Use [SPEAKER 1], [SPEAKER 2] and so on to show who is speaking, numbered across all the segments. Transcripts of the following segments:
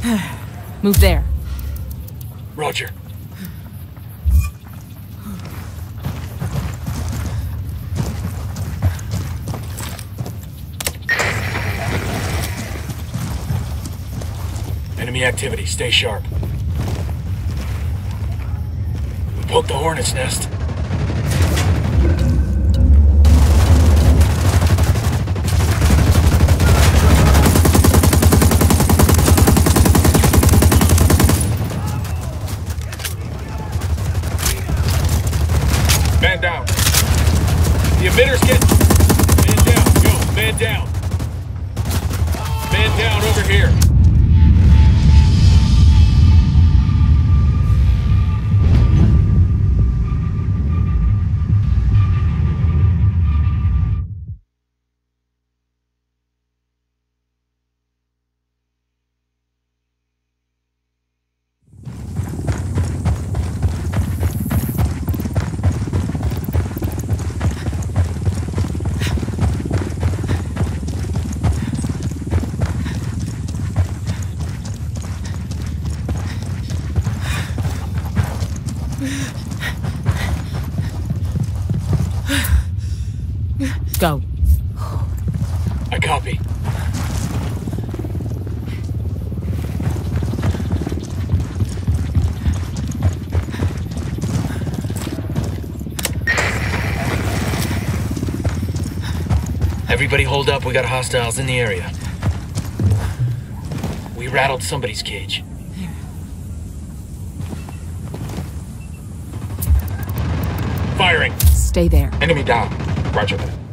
[SPEAKER 1] Move there.
[SPEAKER 2] Roger. Enemy activity. Stay sharp. We poked the hornet's nest. Copy. Everybody hold up, we got hostiles in the area. We rattled somebody's cage. Firing!
[SPEAKER 1] Stay there.
[SPEAKER 2] Enemy down. Roger that.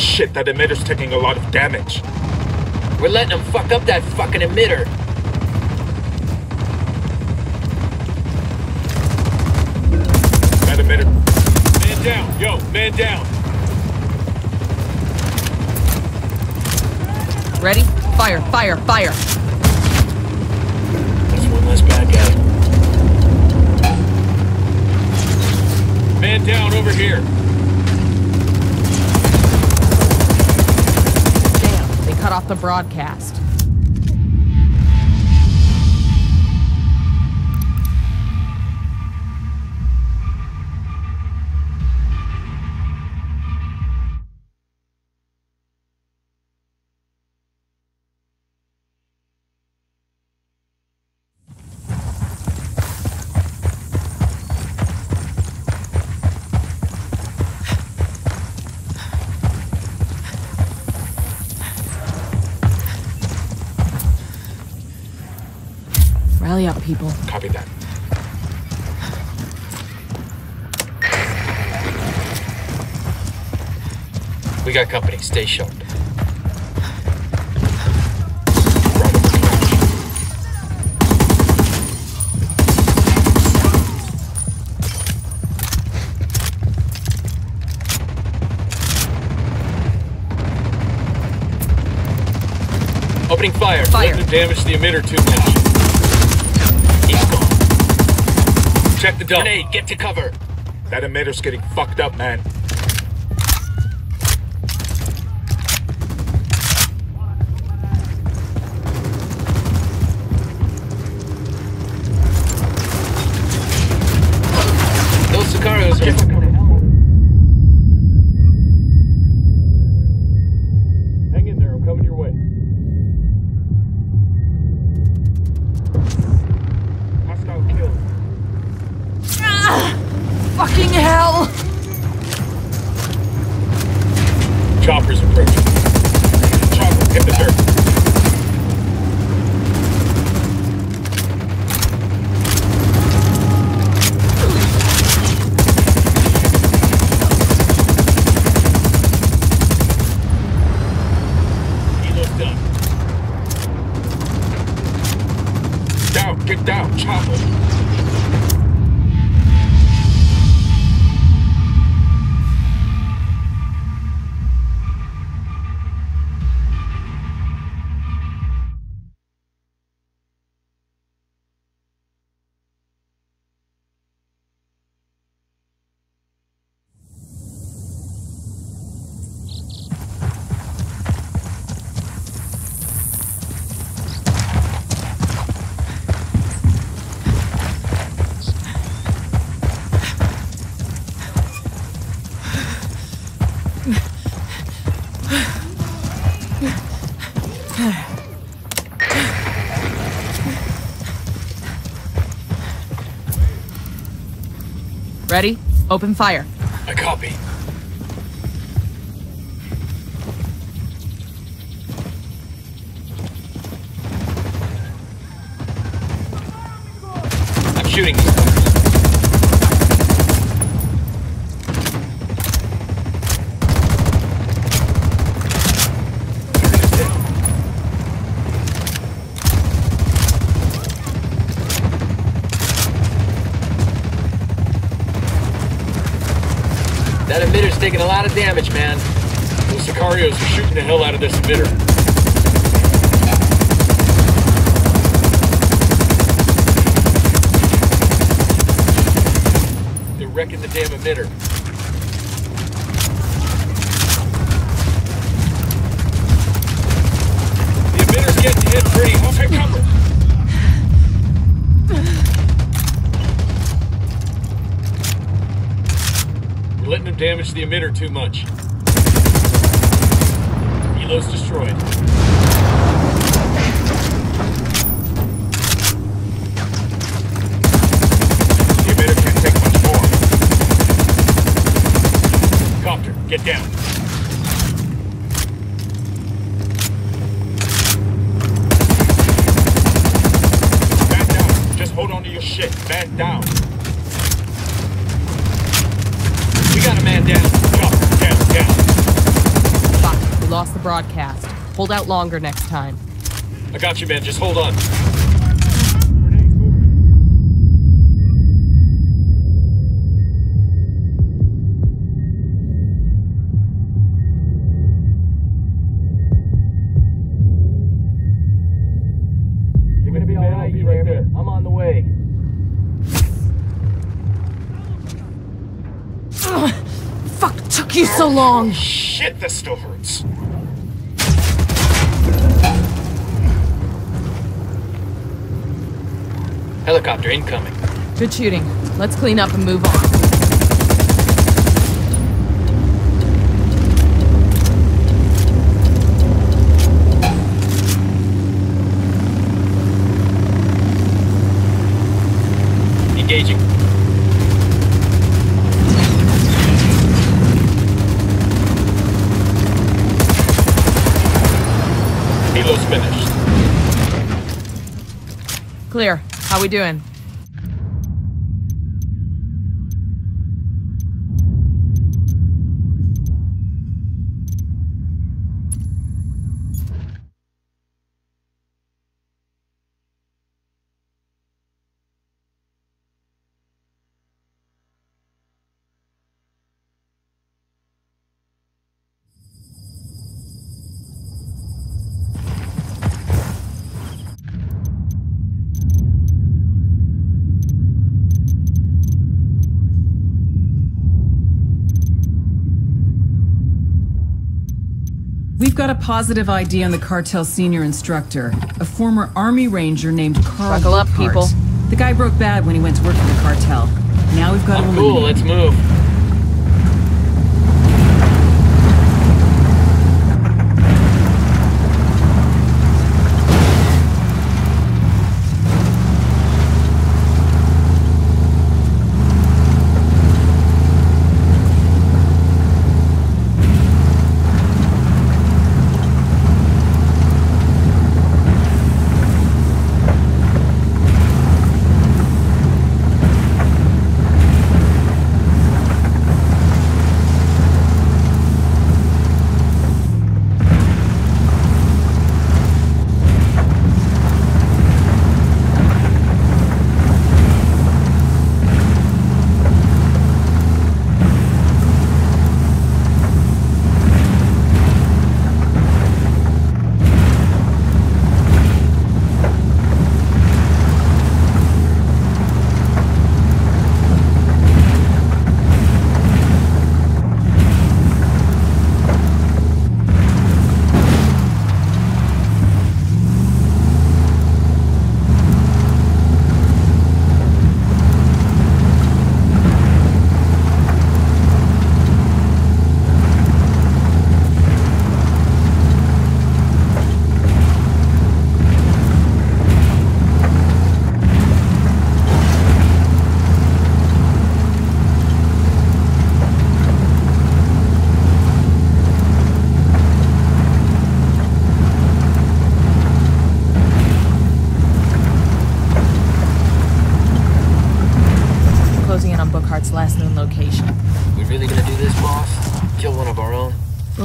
[SPEAKER 2] Shit, that emitter's taking a lot of damage.
[SPEAKER 3] We're letting them fuck up that fucking emitter.
[SPEAKER 2] That emitter. Man down. Yo, man down.
[SPEAKER 1] Ready? Fire, fire, fire.
[SPEAKER 2] That's one less bad guy. Man down over here.
[SPEAKER 1] Off the broadcast. Rally up, people.
[SPEAKER 2] Copy that.
[SPEAKER 3] We got company. Stay sharp.
[SPEAKER 2] Right over here.
[SPEAKER 3] Opening fire.
[SPEAKER 1] Fire.
[SPEAKER 2] Damage the emitter too much. Check the dump.
[SPEAKER 3] Grenade, get to cover.
[SPEAKER 2] That emitter's getting fucked up, man.
[SPEAKER 1] Ready? Open fire.
[SPEAKER 2] I copy.
[SPEAKER 3] Taking a lot of damage, man.
[SPEAKER 2] Those Sicarios are shooting the hell out of this emitter. They're wrecking the damn emitter. The emitter's getting hit pretty. I'll take cover. Letting them damage the emitter too much. Helo's destroyed. The emitter can't take much more. Copter, get down. Man down. Just hold on to your shit. Man down. We got a man down. Copter, down, down.
[SPEAKER 1] Fuck, we lost the broadcast. Hold out longer next time.
[SPEAKER 2] I got you, man. Just hold on.
[SPEAKER 3] You're gonna be alright, Kramer. I'm on the way.
[SPEAKER 1] Fuck, took you so long.
[SPEAKER 2] Shit, this still hurts.
[SPEAKER 3] Helicopter incoming.
[SPEAKER 1] Good shooting. Let's clean up and move on.
[SPEAKER 3] Engaging.
[SPEAKER 2] Helo's finished.
[SPEAKER 1] Clear. How we doing?
[SPEAKER 4] Got a positive ID on the cartel senior instructor, a former army ranger named Carl.
[SPEAKER 1] Buckle up, people.
[SPEAKER 4] The guy broke bad when he went to work for the cartel. Now we've got to
[SPEAKER 3] I'm cool. Let's move.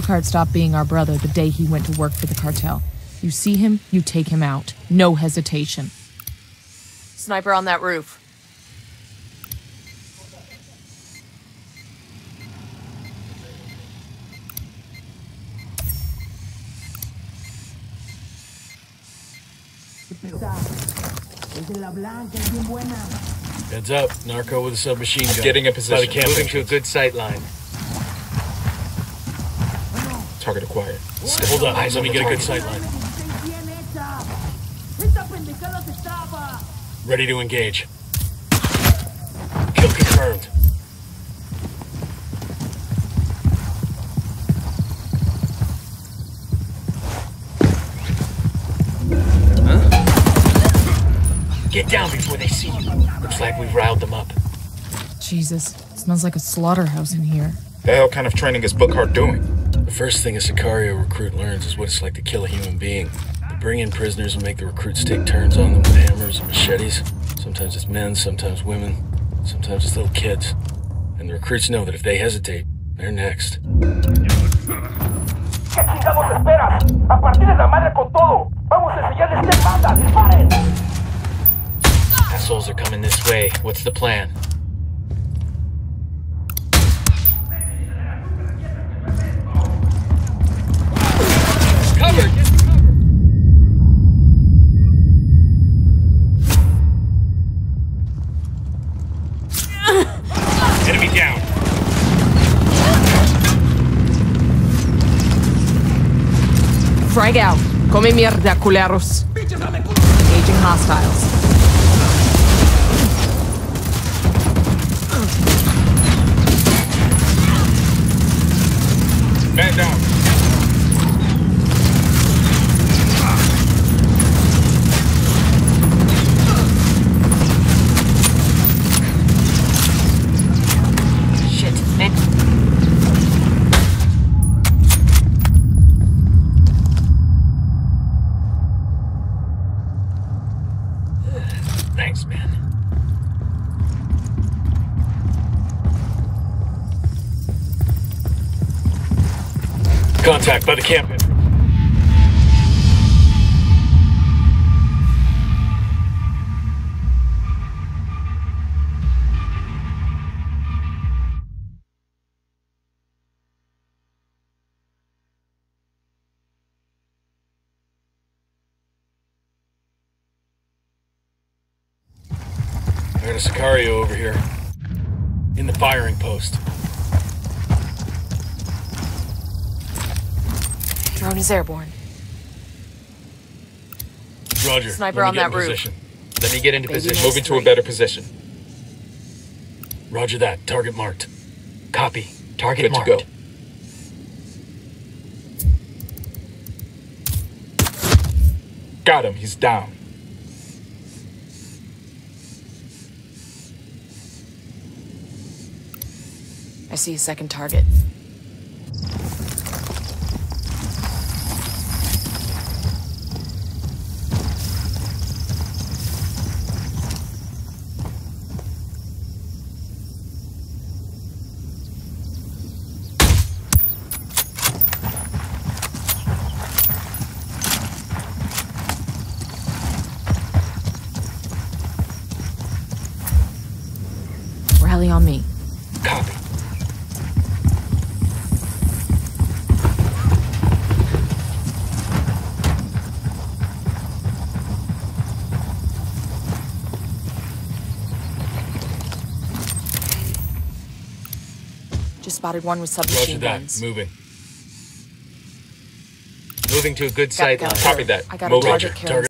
[SPEAKER 5] Bookhart stopped being our brother the day he went to work for the cartel. You see him, you take him out. No hesitation.
[SPEAKER 1] Sniper on that roof.
[SPEAKER 2] Heads up. Narco with a submachine gun.
[SPEAKER 6] Getting a
[SPEAKER 2] By
[SPEAKER 6] position.
[SPEAKER 2] the camp
[SPEAKER 6] Moving to a good sight line.
[SPEAKER 2] Target acquired. Hold up. Let me get a good sight line. Ready to engage. Kill confirmed. Get down before they see you. Looks like we've riled them up.
[SPEAKER 5] Jesus, smells like a slaughterhouse in here.
[SPEAKER 6] The hell kind of training is Bookhart doing?
[SPEAKER 2] The first thing a Sicario recruit learns is what it's like to kill a human being. They bring in prisoners and make the recruits take turns on them with hammers and machetes. Sometimes it's men, sometimes women, sometimes it's little kids. And the recruits know that if they hesitate, they're next.
[SPEAKER 6] Assholes are coming this way. What's the plan?
[SPEAKER 1] Out. Come mierda, culeros. Engaging hostiles.
[SPEAKER 6] Man down.
[SPEAKER 2] Contact by the camp. I got a Sicario over here. In the firing post.
[SPEAKER 1] Drone is airborne.
[SPEAKER 2] Roger.
[SPEAKER 1] Sniper on that roof.
[SPEAKER 2] Position.
[SPEAKER 6] Let me get into
[SPEAKER 1] Baby
[SPEAKER 6] position.
[SPEAKER 1] makes
[SPEAKER 6] Moving to a better position.
[SPEAKER 2] Roger that. Target marked.
[SPEAKER 6] Copy. Target
[SPEAKER 2] Good
[SPEAKER 6] marked.
[SPEAKER 2] to go.
[SPEAKER 6] Got him. He's down.
[SPEAKER 1] I see a second target.
[SPEAKER 5] Rally on me.
[SPEAKER 2] Copy.
[SPEAKER 1] Just spotted one with
[SPEAKER 2] Roger
[SPEAKER 1] submachine
[SPEAKER 2] that.
[SPEAKER 1] guns.
[SPEAKER 2] Moving.
[SPEAKER 6] Moving to a good
[SPEAKER 1] Got-
[SPEAKER 6] sight
[SPEAKER 1] got
[SPEAKER 6] Copy that.
[SPEAKER 1] I got a
[SPEAKER 6] Moving.
[SPEAKER 1] target carrying